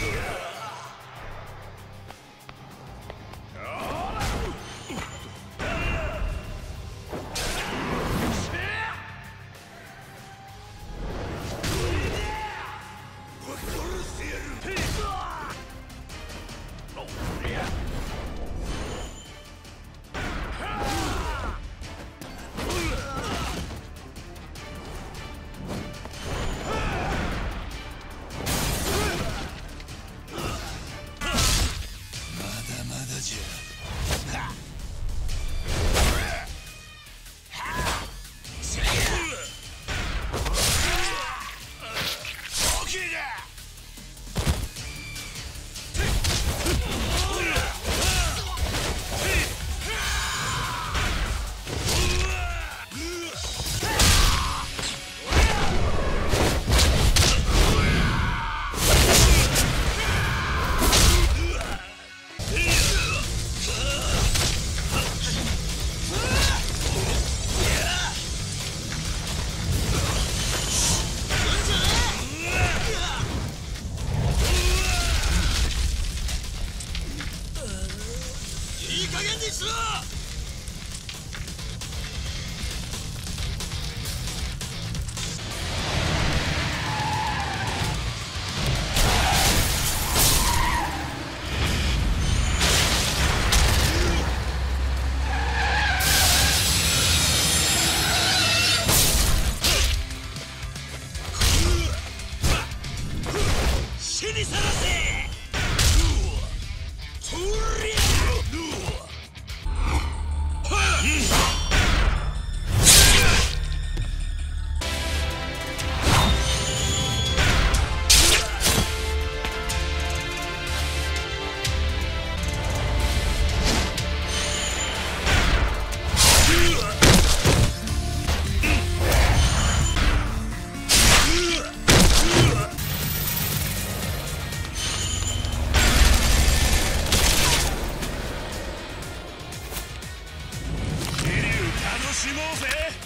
Yeah. 加減にしろ死にさらせしもうぜ